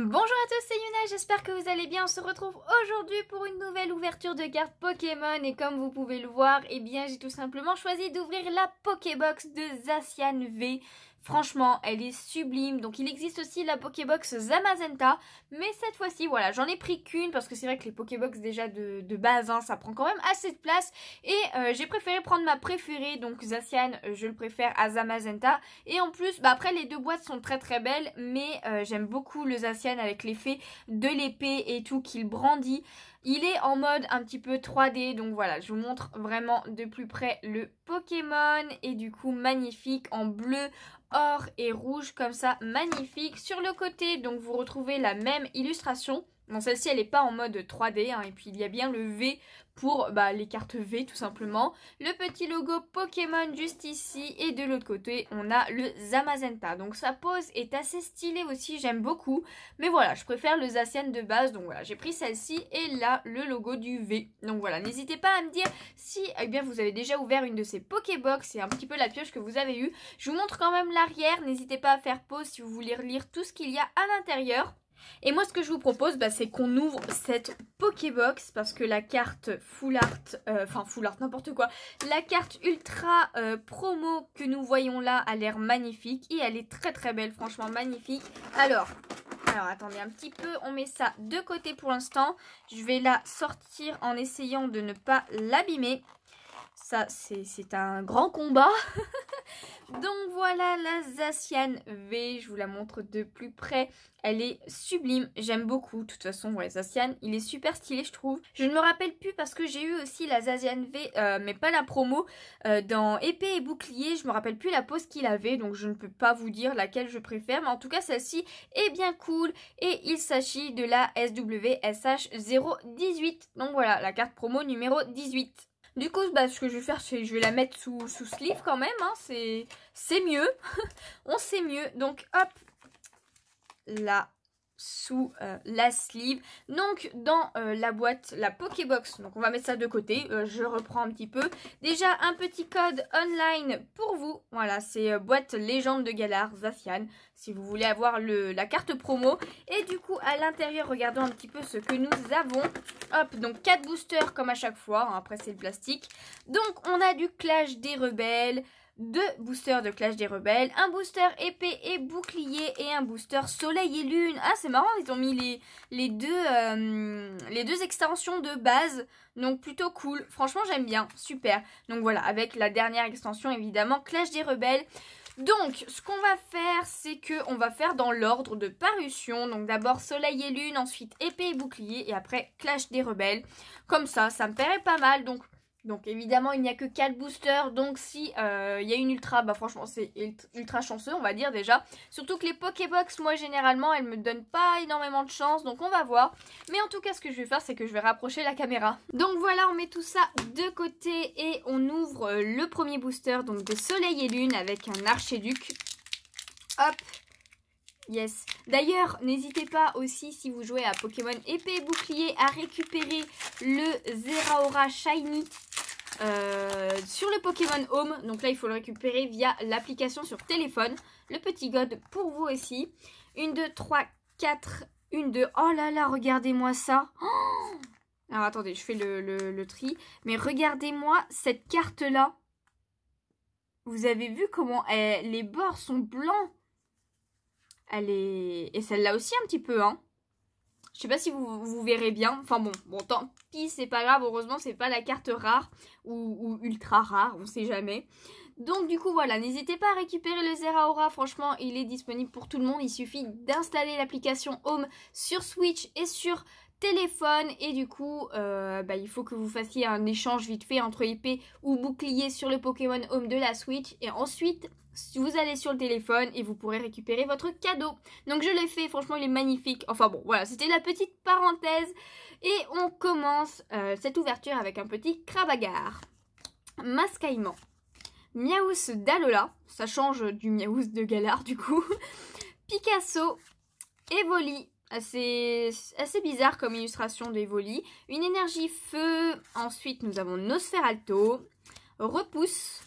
Bonjour à tous, c'est Yuna, j'espère que vous allez bien. On se retrouve aujourd'hui pour une nouvelle ouverture de cartes Pokémon et comme vous pouvez le voir, eh bien j'ai tout simplement choisi d'ouvrir la Pokébox de Zacian V. Franchement, elle est sublime. Donc il existe aussi la Pokébox Zamazenta. Mais cette fois-ci, voilà, j'en ai pris qu'une parce que c'est vrai que les Pokébox déjà de, base, hein, ça prend quand même assez de place. Et euh, j'ai préféré prendre ma préférée, donc Zacian, euh, je le préfère à Zamazenta. Et en plus, bah après les deux boîtes sont très très belles. Mais euh, j'aime beaucoup le Zacian avec l'effet de l'épée et tout qu'il brandit. Il est en mode un petit peu 3D, donc voilà, je vous montre vraiment de plus près le Pokémon. Et du coup, magnifique en bleu, or et rouge comme ça, magnifique. Sur le côté, donc vous retrouvez la même illustration. Bon, celle-ci, elle n'est pas en mode 3D, hein, et puis il y a bien le V pour bah, les cartes V tout simplement. Le petit logo Pokémon juste ici, et de l'autre côté, on a le Zamazenta. Donc sa pose est assez stylée aussi, j'aime beaucoup. Mais voilà, je préfère le Zacian de base, donc voilà, j'ai pris celle-ci, et là, le logo du V. Donc voilà, n'hésitez pas à me dire si eh bien, vous avez déjà ouvert une de ces Pokébox, et un petit peu la pioche que vous avez eue. Je vous montre quand même l'arrière, n'hésitez pas à faire pause si vous voulez lire tout ce qu'il y a à l'intérieur. Et moi, ce que je vous propose, bah, c'est qu'on ouvre cette Pokébox parce que la carte Full Art, euh, enfin Full Art, n'importe quoi, la carte Ultra euh, Promo que nous voyons là a l'air magnifique et elle est très très belle, franchement magnifique. Alors, alors attendez un petit peu, on met ça de côté pour l'instant. Je vais la sortir en essayant de ne pas l'abîmer. Ça, c'est un grand combat. Donc voilà la Zacian V, je vous la montre de plus près. Elle est sublime, j'aime beaucoup. De toute façon, ouais, Zacian, il est super stylé, je trouve. Je ne me rappelle plus parce que j'ai eu aussi la Zacian V, euh, mais pas la promo, euh, dans épée et bouclier. Je me rappelle plus la pose qu'il avait, donc je ne peux pas vous dire laquelle je préfère. Mais en tout cas, celle-ci est bien cool. Et il s'agit de la SWSH 018. Donc voilà, la carte promo numéro 18. Du coup, bah, ce que je vais faire, c'est je vais la mettre sous, sous sleeve quand même. Hein, c'est mieux. On sait mieux. Donc, hop, là, sous euh, la sleeve. Donc dans euh, la boîte, la Pokébox, donc on va mettre ça de côté, euh, je reprends un petit peu. Déjà un petit code online pour vous, voilà c'est boîte légende de Galar, Zafian, si vous voulez avoir le, la carte promo. Et du coup à l'intérieur, regardons un petit peu ce que nous avons. Hop, donc 4 boosters comme à chaque fois, hein, après c'est le plastique. Donc on a du Clash des Rebelles, deux boosters de Clash des Rebelles, un booster épée et bouclier et un booster soleil et lune. Ah c'est marrant, ils ont mis les, deux, euh, les deux extensions de base, donc plutôt cool. Franchement j'aime bien, super. Donc voilà, avec la dernière extension évidemment, Clash des Rebelles. Donc, ce qu'on va faire, c'est que on va faire dans l'ordre de parution. Donc d'abord Soleil et Lune, ensuite Épée et Bouclier, et après Clash des Rebelles. Comme ça, ça me paraît pas mal. Donc donc évidemment il n'y a que 4 boosters donc si euh, il y a une ultra bah franchement c'est ultra chanceux on va dire déjà. Surtout que les Pokébox moi généralement elles me donnent pas énormément de chance donc on va voir. Mais en tout cas ce que je vais faire c'est que je vais rapprocher la caméra. Donc voilà on met tout ça de côté et on ouvre euh, le premier booster donc de Soleil et Lune avec un Archéduc. Hop Yes. D'ailleurs, n'hésitez pas aussi, si vous jouez à Pokémon épée et bouclier, à récupérer le Zeraora Shiny euh, sur le Pokémon Home. Donc là, il faut le récupérer via l'application sur téléphone. Le petit god pour vous aussi. Une, deux, trois, quatre. Une, deux. Oh là là, regardez-moi ça. Oh Alors attendez, je fais le, le tri. Mais regardez-moi cette carte-là. Vous avez vu comment les bords sont blancs elle est... Et celle-là aussi un petit peu, hein. Je sais pas si vous, vous verrez bien. Enfin bon, bon tant pis, c'est pas grave. Heureusement, c'est pas la carte rare ou, ultra rare, on sait jamais. Donc du coup, voilà, n'hésitez pas à récupérer le Zeraora. Franchement, il est disponible pour tout le monde. Il suffit d'installer l'application Home sur Switch et sur téléphone et du coup euh, bah, il faut que vous fassiez un échange vite fait entre épée ou bouclier sur le Pokémon Home de la Switch et ensuite vous allez sur le téléphone et vous pourrez récupérer votre cadeau. Donc je l'ai fait, franchement il est magnifique. Enfin bon, voilà, c'était la petite parenthèse. Et on commence euh, cette ouverture avec un petit crabagar. Mascaillement. Miaous d'Alola, ça change du Miaous de Galar du coup. Picasso, Evoli, assez, assez bizarre comme illustration d'Evoli. Une énergie feu, ensuite nous avons Nosferalto, Repousse,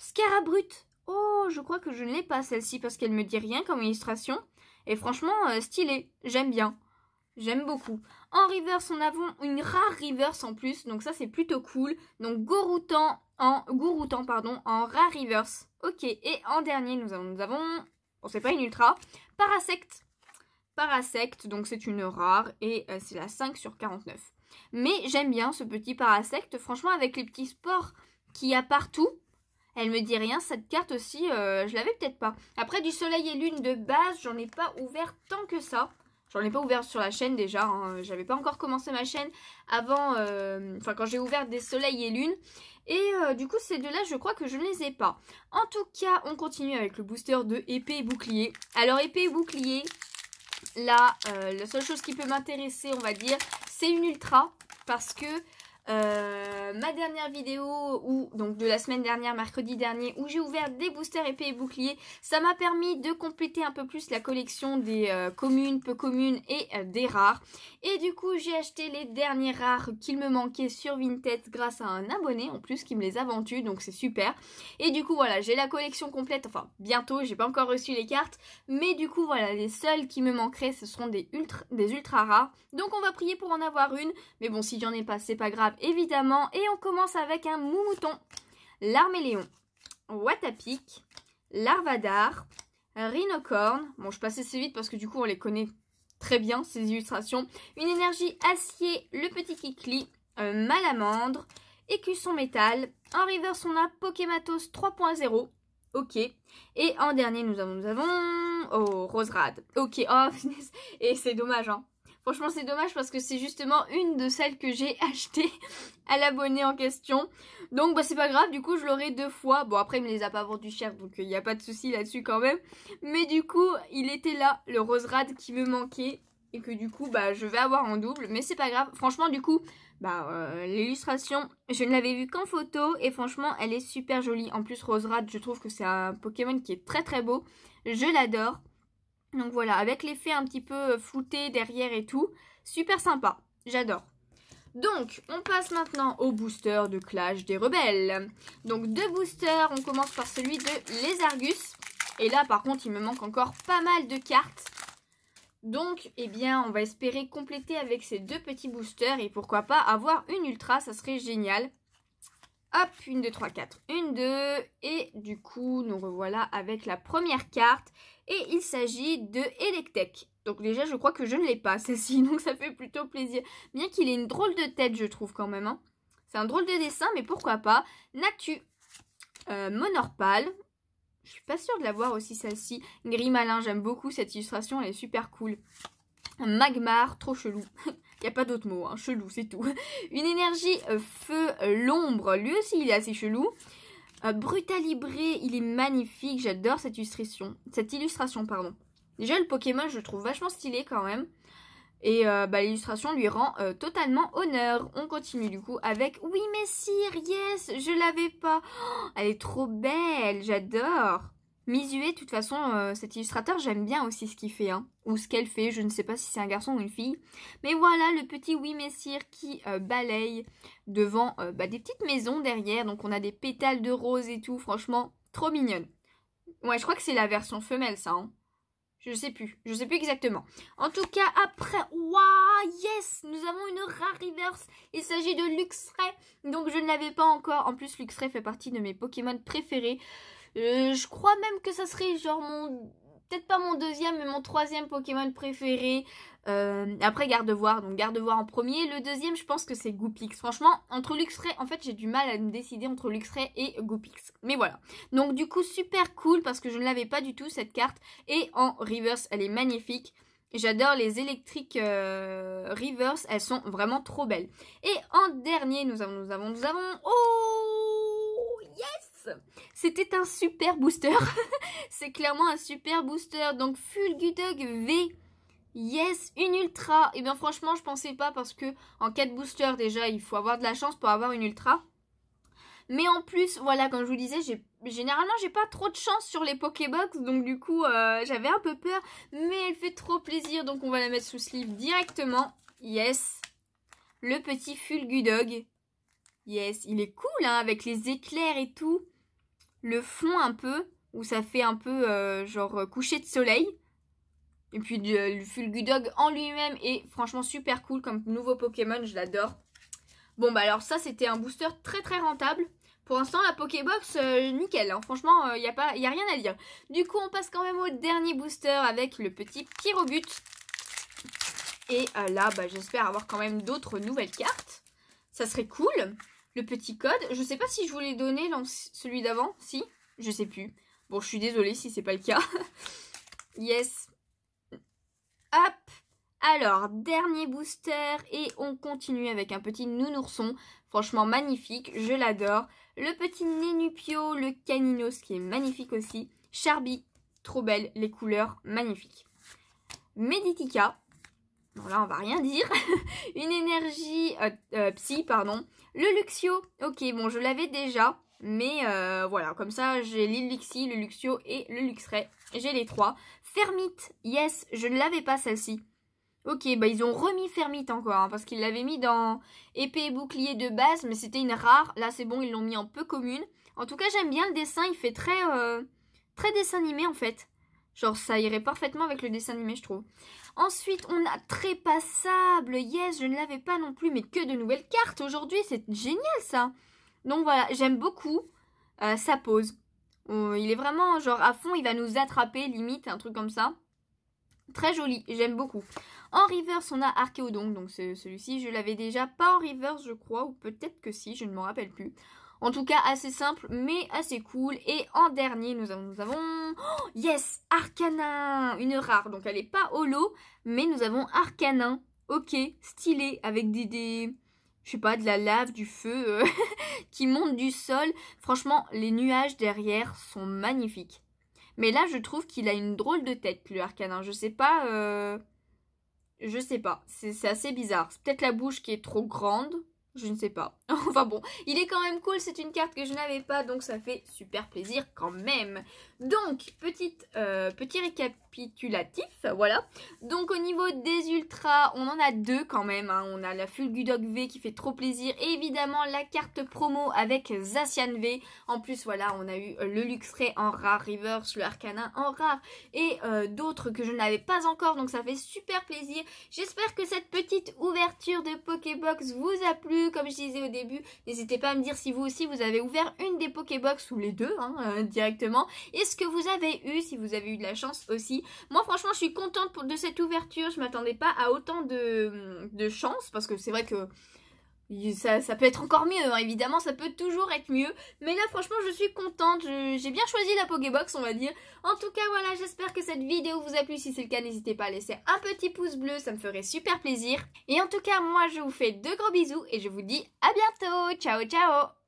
Scarabrut, Oh, je crois que je ne l'ai pas celle-ci parce qu'elle me dit rien comme illustration. Et franchement, euh, stylé, j'aime bien. J'aime beaucoup. En reverse, on a une rare reverse en plus, donc ça c'est plutôt cool. Donc Goroutan en Gouroutan pardon, en rare reverse. Ok, et en dernier, nous avons, nous avons bon c'est pas une ultra, Parasect. Parasect, donc c'est une rare et euh, c'est la 5 sur 49. Mais j'aime bien ce petit Parasect, franchement avec les petits sports qu'il y a partout, elle me dit rien, cette carte aussi, euh, je l'avais peut-être pas. Après, du soleil et lune de base, j'en ai pas ouvert tant que ça. J'en ai pas ouvert sur la chaîne déjà, hein. j'avais pas encore commencé ma chaîne avant, euh, enfin quand j'ai ouvert des soleils et lunes. Et du coup ces deux là je crois que je ne les ai pas. En tout cas on continue avec le booster de épée et bouclier. Alors épée et bouclier, là la seule chose qui peut m'intéresser on va dire c'est une ultra parce que euh, ma dernière vidéo ou donc de la semaine dernière, mercredi dernier, où j'ai ouvert des boosters épées et boucliers, ça m'a permis de compléter un peu plus la collection des euh, communes, peu communes et euh, des rares. Et du coup, j'ai acheté les derniers rares qu'il me manquait sur Vinted grâce à un abonné en plus qui me les a vendus, donc c'est super. Et du coup, voilà, j'ai la collection complète, enfin bientôt, j'ai pas encore reçu les cartes, mais du coup, voilà, les seuls qui me manqueraient, ce seront des ultra, des ultra rares. Donc on va prier pour en avoir une, mais bon, si j'en ai pas, c'est pas grave évidemment. Et on commence avec un mouton, l'arméléon, Watapic, Larvadar, Rhinocorn. Bon, je passe assez vite parce que du coup, on les connaît très bien, ces illustrations. Une énergie acier, le petit Kikli, Malamandre, Écusson métal. En reverse, on a Pokématos 3.0. Ok. Et en dernier, nous avons, nous avons... Oh, Roserad. Ok. Oh, et c'est dommage, hein. Franchement, c'est dommage parce que c'est justement une de celles que j'ai achetées à l'abonné en question. Donc, bah, c'est pas grave. Du coup, je l'aurai deux fois. Bon, après, il me les a pas vendus cher, donc il n'y a pas de souci là-dessus quand même. Mais du coup, il était là, le rose rad qui me manquait. Et que du coup, bah, je vais avoir en double. Mais c'est pas grave. Franchement, du coup, bah, euh, l'illustration, je ne l'avais vue qu'en photo. Et franchement, elle est super jolie. En plus, rose rad, je trouve que c'est un Pokémon qui est très très beau. Je l'adore. Donc voilà, avec l'effet un petit peu euh, flouté derrière et tout. Super sympa, j'adore. Donc, on passe maintenant au booster de Clash des Rebelles. Donc, deux boosters, on commence par celui de Les Argus. Et là, par contre, il me manque encore pas mal de cartes. Donc, eh bien, on va espérer compléter avec ces deux petits boosters. Et pourquoi pas avoir une ultra, ça serait génial. Hop, une, deux, trois, quatre. Une, deux. Et du coup, nous revoilà avec la première carte. Et il s'agit de Electek. Donc déjà, je crois que je ne l'ai pas, celle-ci. Donc ça fait plutôt plaisir. Bien qu'il ait une drôle de tête, je trouve quand même. Hein. C'est un drôle de dessin, mais pourquoi pas. Natu. Euh, Monorpal. Je suis pas sûre de la voir aussi, celle-ci. Grimalin, j'aime beaucoup cette illustration. Elle est super cool. Magmar, trop chelou. Il n'y a pas d'autre mot, hein. chelou, c'est tout. Une énergie euh, feu, euh, l'ombre, lui aussi il est assez chelou. Euh, Brutalibré, il est magnifique, j'adore cette illustration. Cette illustration, pardon. Déjà le Pokémon je le trouve vachement stylé quand même. Et bah, l'illustration lui rend totalement honneur. On continue du coup avec Oui Messire, yes, je l'avais pas. Oh, elle est trop belle, j'adore. Misué, de toute façon, euh, cet illustrateur, j'aime bien aussi ce qu'il fait, hein, ou ce qu'elle fait, je ne sais pas si c'est un garçon ou une fille. Mais voilà, le petit Oui Messire qui euh, balaye devant euh, bah, des petites maisons derrière, donc on a des pétales de rose et tout, franchement, trop mignonne. Ouais, je crois que c'est la version femelle, ça, hein. Je sais plus, je sais plus exactement. En tout cas, après, waouh, yes, nous avons une rare reverse. Il s'agit de Luxray, donc je ne l'avais pas encore. En plus, Luxray fait partie de mes Pokémon préférés. Euh, je crois même que ça serait genre mon... Peut-être pas mon deuxième, mais mon troisième Pokémon préféré. Euh, après Gardevoir, donc Gardevoir en premier. Le deuxième, je pense que c'est Goopix. Franchement, entre Luxray, en fait, j'ai du mal à me décider entre Luxray et Goopix. Mais voilà. Donc du coup, super cool parce que je ne l'avais pas du tout cette carte. Et en reverse, elle est magnifique. J'adore les électriques euh, reverse, elles sont vraiment trop belles. Et en dernier, nous avons, nous avons, nous avons... Oh c'était un super booster. c'est clairement un super booster. Donc Fulgudog V. Yes, une ultra. Et eh bien franchement, je pensais pas parce que en 4 boosters déjà, il faut avoir de la chance pour avoir une ultra. Mais en plus, voilà, comme je vous disais, généralement j'ai pas trop de chance sur les Pokébox, donc du coup euh, j'avais un peu peur, mais elle fait trop plaisir, donc on va la mettre sous sleeve directement. Yes, le petit Fulgudog. Yes, il est cool hein, avec les éclairs et tout le fond un peu, où ça fait un peu euh, genre coucher de soleil. Et puis le Fulgudog en lui-même est franchement super cool comme nouveau Pokémon, je l'adore. Bon bah alors ça c'était un booster très très rentable. Pour l'instant la Pokébox euh, nickel, hein. franchement il euh, n'y a, a rien à dire. Du coup on passe quand même au dernier booster avec le petit Pyrobut. Et euh, là bah, j'espère avoir quand même d'autres nouvelles cartes. Ça serait cool. Le petit code, je sais pas si je vous l'ai donné celui d'avant, si, je sais plus. Bon je suis désolée si c'est pas le cas. yes, Hop alors, dernier booster et on continue avec un petit nounourson. Franchement magnifique, je l'adore. Le petit Nenupio, le Caninos qui est magnifique aussi. Charby, trop belle, les couleurs magnifiques. Meditica, bon là on va rien dire. Une énergie euh, euh, psy, pardon. Le Luxio, ok bon je l'avais déjà. Mais euh, voilà, comme ça, j'ai l'Ilixi, le Luxio et le Luxray. J'ai les trois. Fermite, yes, je ne l'avais pas celle-ci. Ok, bah ils ont remis Fermite encore, hein, parce qu'ils l'avaient mis dans épée et bouclier de base, mais c'était une rare. Là, c'est bon, ils l'ont mis en peu commune. En tout cas, j'aime bien le dessin, il fait très, très dessin animé en fait. Genre, ça irait parfaitement avec le dessin animé, je trouve. Ensuite, on a Trépassable. Yes, je ne l'avais pas non plus, mais que de nouvelles cartes aujourd'hui. C'est génial, ça. Donc voilà, j'aime beaucoup euh, sa pose. il est vraiment genre à fond, il va nous attraper, limite, un truc comme ça. Très joli, j'aime beaucoup. En reverse, on a Archéodon, donc celui-ci, je l'avais déjà pas en reverse, je crois, ou peut-être que si, je ne m'en rappelle plus. En tout cas, assez simple, mais assez cool. Et en dernier, nous avons. Oh, yes Arcanin Une rare, donc elle n'est pas holo, mais nous avons Arcanin. Ok, stylé, avec des je sais pas, de la lave, du feu euh, qui monte du sol. Franchement, les nuages derrière sont magnifiques. Mais là, je trouve qu'il a une drôle de tête, le Arcanin. Je sais pas... Euh... Je sais pas. C'est assez bizarre. C'est peut-être la bouche qui est trop grande. Je ne sais pas. enfin bon, il est quand même cool, c'est une carte que je n'avais pas, donc ça fait super plaisir quand même. Donc, euh, petit récapitulatif, voilà. Donc au niveau des ultras, on en a deux quand même. Hein. On a la Fulgudog V qui fait trop plaisir. Et évidemment la carte promo avec Zacian V. En plus, voilà, on a eu le Luxray en rare, Reverse, le Arcanin en rare. Et euh, d'autres que je n'avais pas encore, donc ça fait super plaisir. J'espère que cette petite ouverture de Pokébox vous a plu comme je disais au début. N'hésitez pas à me dire si vous aussi vous avez ouvert une des Pokébox ou les deux hein, euh, directement. Et ce que vous avez eu, si vous avez eu de la chance aussi. Moi franchement je suis contente de cette ouverture. Je m'attendais pas à autant de, de chance parce que c'est vrai que ça, peut être encore mieux, hein. évidemment, ça peut toujours être mieux. Mais là, franchement, je suis contente. J'ai bien choisi la Pokébox, on va dire. En tout cas, voilà, j'espère que cette vidéo vous a plu. Si c'est le cas, n'hésitez pas à laisser un petit pouce bleu, ça me ferait super plaisir. Et en tout cas, moi, je vous fais de gros bisous et je vous dis à bientôt. Ciao, ciao